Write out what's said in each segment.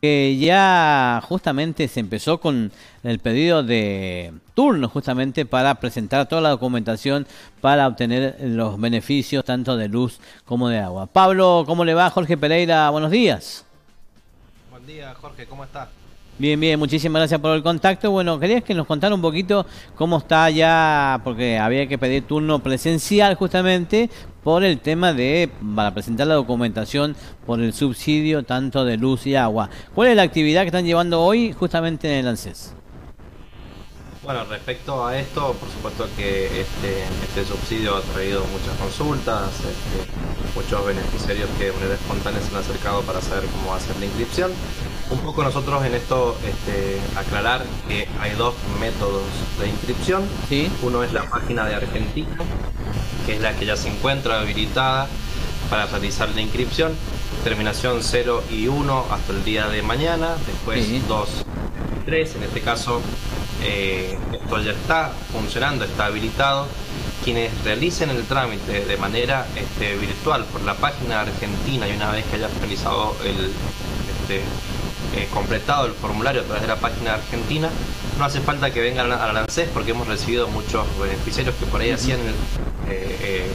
que ya justamente se empezó con el pedido de turno justamente para presentar toda la documentación para obtener los beneficios tanto de luz como de agua. Pablo, ¿cómo le va? Jorge Pereira, buenos días. Buen día, Jorge, ¿cómo está? Bien, bien, muchísimas gracias por el contacto. Bueno, quería que nos contara un poquito cómo está ya, porque había que pedir turno presencial justamente por el tema de, para presentar la documentación por el subsidio tanto de luz y agua. ¿Cuál es la actividad que están llevando hoy justamente en el ANSES? Bueno, respecto a esto, por supuesto que este, este subsidio ha traído muchas consultas, este, muchos beneficiarios que de manera espontánea se han acercado para saber cómo hacer la inscripción. Un poco nosotros en esto este, aclarar que hay dos métodos de inscripción. ¿Sí? Uno es la página de Argentina, que es la que ya se encuentra habilitada para realizar la inscripción. Terminación 0 y 1 hasta el día de mañana, después 2 y 3. En este caso, eh, esto ya está funcionando, está habilitado. Quienes realicen el trámite de manera este, virtual por la página argentina y una vez que haya realizado el este, eh, completado el formulario a través de la página argentina, no hace falta que vengan al ANSES porque hemos recibido muchos beneficiarios que por ahí hacían eh,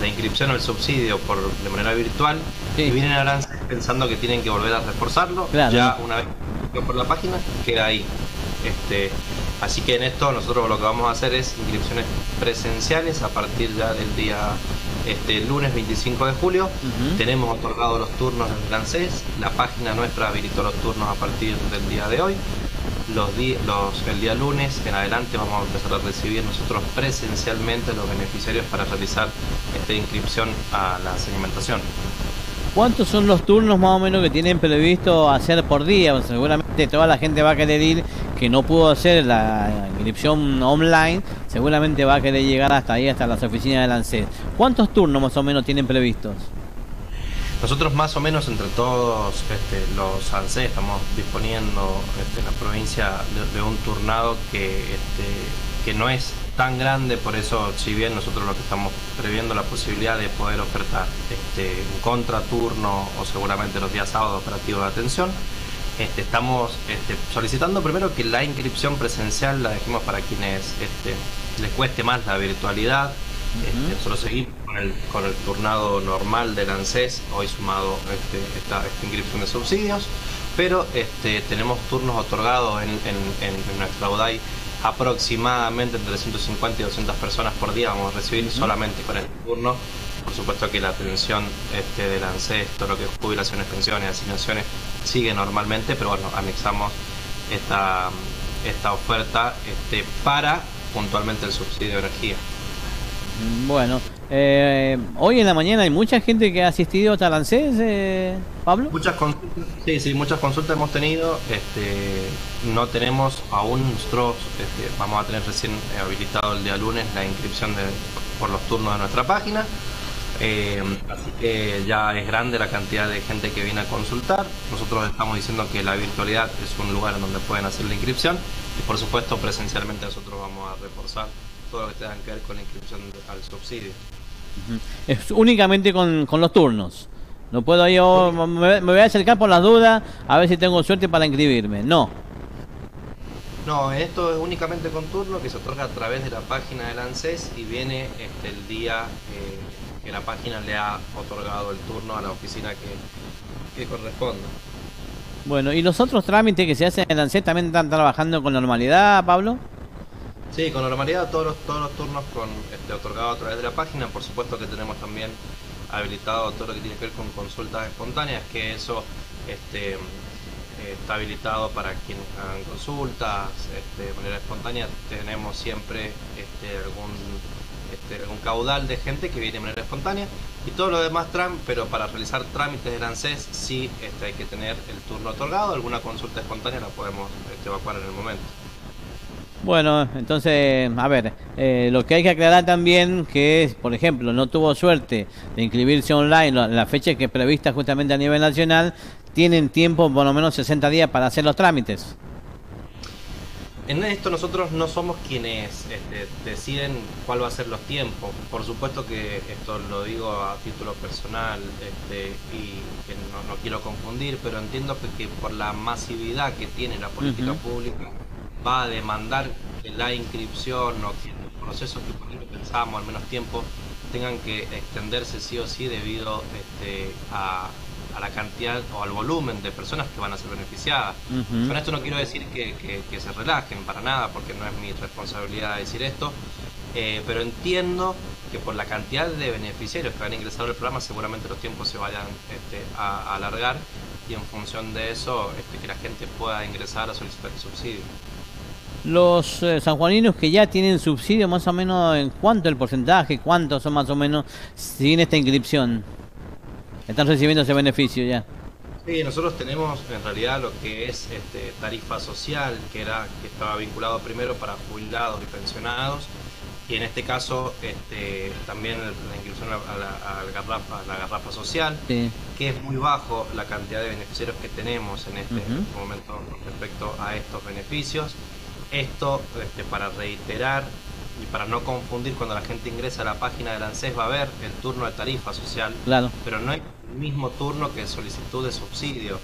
la inscripción al subsidio por, de manera virtual y vienen al ANSES pensando que tienen que volver a reforzarlo. Ya una vez que por la página queda ahí. Este, así que en esto nosotros lo que vamos a hacer es inscripciones presenciales a partir ya del día este, lunes 25 de julio. Tenemos otorgado los turnos en francés. La página nuestra habilitó los turnos a partir del día de hoy. Los, los el día lunes en adelante vamos a empezar a recibir nosotros presencialmente los beneficiarios para realizar esta inscripción a la segmentación. ¿Cuántos son los turnos más o menos que tienen previsto hacer por día? seguramente toda la gente va a querer ir que no pudo hacer la inscripción online, seguramente va a querer llegar hasta ahí, hasta las oficinas del ANSES. ¿Cuántos turnos más o menos tienen previstos? Nosotros más o menos entre todos este, los ANSES estamos disponiendo este, en la provincia de, un turnado que, este, que no es tan grande, por eso si bien nosotros lo que estamos previendo la posibilidad de poder ofertar este, un contraturno o seguramente los días sábados operativos de atención, este, estamos este, solicitando primero que la inscripción presencial la dejemos para quienes este, les cueste más la virtualidad. Este, nosotros seguimos con el, con el turnado normal del ANSES, hoy sumado este, esta, inscripción de subsidios, pero este, tenemos turnos otorgados en, en, nuestra UDAI aproximadamente entre 150 y 200 personas por día vamos a recibir solamente con el turno. Por supuesto que la atención este, del todo lo que es jubilaciones, pensiones, asignaciones, sigue normalmente, pero bueno, anexamos esta, esta oferta este, para puntualmente el subsidio de energía. Bueno, eh, hoy en la mañana hay mucha gente que ha asistido a ANSES, eh, Pablo. Muchas consultas, sí, sí, muchas consultas hemos tenido. Este, no tenemos aún nosotros, este, vamos a tener recién habilitado el día lunes la inscripción de, por los turnos de nuestra página. Eh, así que ya es grande la cantidad de gente que viene a consultar. Nosotros estamos diciendo que la virtualidad es un lugar en donde pueden hacer la inscripción y por supuesto presencialmente nosotros vamos a reforzar todo lo que tenga que ver con la inscripción al subsidio. Es únicamente con, los turnos. No puedo yo, me, voy a acercar por las dudas a ver si tengo suerte para inscribirme. No. No, esto es únicamente con turno que se otorga a través de la página del ANSES y viene este, el día eh, que la página le ha otorgado el turno a la oficina que, que corresponda. Bueno, ¿y los otros trámites que se hacen en el ANSES también están trabajando con normalidad, Pablo? Sí, con normalidad todos los, todos los turnos con este, otorgados a través de la página. Por supuesto que tenemos también habilitado todo lo que tiene que ver con consultas espontáneas, que eso este, está habilitado para quienes hagan consultas este, de manera espontánea. Tenemos siempre este, algún, este, algún caudal de gente que viene de manera espontánea y todo lo demás, pero para realizar trámites del ANSES sí este, hay que tener el turno otorgado. Alguna consulta espontánea la podemos este, evacuar en el momento. Bueno, entonces, a ver, eh, lo que hay que aclarar también que, es, por ejemplo, no tuvo suerte de inscribirse online la fecha que es prevista justamente a nivel nacional, tienen tiempo por lo menos 60 días para hacer los trámites. En esto nosotros no somos quienes este, deciden cuál va a ser los tiempos. Por supuesto que esto lo digo a título personal este, y que no, quiero confundir, pero entiendo que, por la masividad que tiene la política pública va a demandar que la inscripción o que los procesos que por pensamos al menos tiempo tengan que extenderse sí o sí debido este, a a la cantidad o al volumen de personas que van a ser beneficiadas. Con esto no quiero decir que, se relajen para nada, porque no es mi responsabilidad decir esto, eh, pero entiendo que por la cantidad de beneficiarios que van a ingresar al programa seguramente los tiempos se vayan este, a, alargar y en función de eso este, que la gente pueda ingresar a solicitar el subsidio. Los eh, sanjuaninos que ya tienen subsidio, más o menos, ¿en cuánto el porcentaje? ¿Cuántos son más o menos sin esta inscripción? Están recibiendo ese beneficio ya. Sí, nosotros tenemos en realidad lo que es este, tarifa social, que era que estaba vinculado primero para jubilados y pensionados, y en este caso este, también la inclusión a la, garrafa, la garrafa social, que es muy bajo la cantidad de beneficiarios que tenemos en este momento respecto a estos beneficios. Esto, este, para reiterar, y para no confundir cuando la gente ingresa a la página del ANSES va a ver el turno de tarifa social, claro. pero no hay el mismo turno que solicitud de subsidio.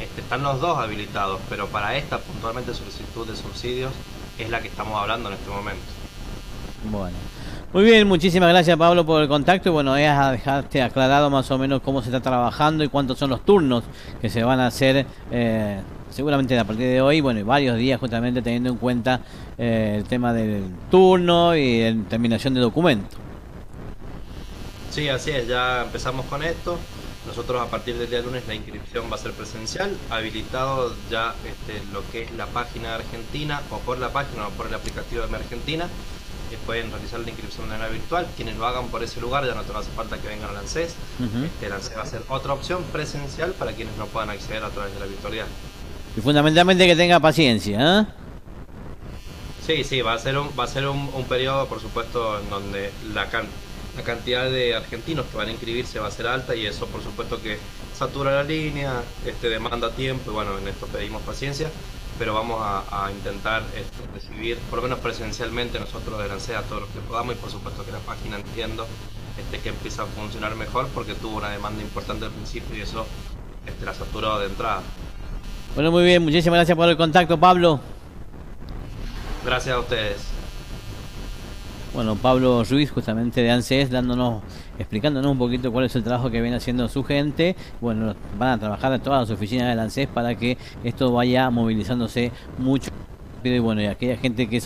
Este, están los dos habilitados, pero para esta puntualmente solicitud de subsidios es la que estamos hablando en este momento. Bueno. Muy bien, muchísimas gracias Pablo por el contacto y bueno, ya dejaste aclarado más o menos cómo se está trabajando y cuántos son los turnos que se van a hacer eh, seguramente a partir de hoy, bueno, y varios días justamente teniendo en cuenta eh, el tema del turno y la terminación de documento. Sí, así es, ya empezamos con esto. Nosotros a partir del día lunes la inscripción va a ser presencial, habilitado ya este, lo que es la página de Argentina o por la página o por el aplicativo de Argentina, que pueden realizar la inscripción de manera virtual. Quienes lo hagan por ese lugar ya no te hace falta que vengan al ANSES. este, el ANSES va a ser otra opción presencial para quienes no puedan acceder a través de la virtualidad. Y fundamentalmente que tenga paciencia, ¿eh? Sí, sí, va a ser un, va a ser un, periodo, por supuesto, en donde la, la cantidad de argentinos que van a inscribirse va a ser alta y eso, por supuesto, que satura la línea, este, demanda tiempo y bueno, en esto pedimos paciencia, pero vamos a, intentar este, recibir, por lo menos presencialmente, nosotros de ANSEA a todos los que podamos y por supuesto que la página entiendo este, que empieza a funcionar mejor porque tuvo una demanda importante al principio y eso este, la saturó de entrada. Bueno, muy bien, muchísimas gracias por el contacto, Pablo. Gracias a ustedes. Bueno, Pablo Ruiz, justamente de ANSES, dándonos, explicándonos un poquito cuál es el trabajo que viene haciendo su gente. Bueno, van a trabajar en todas las oficinas de ANSES para que esto vaya movilizándose mucho. Y bueno, y aquella gente que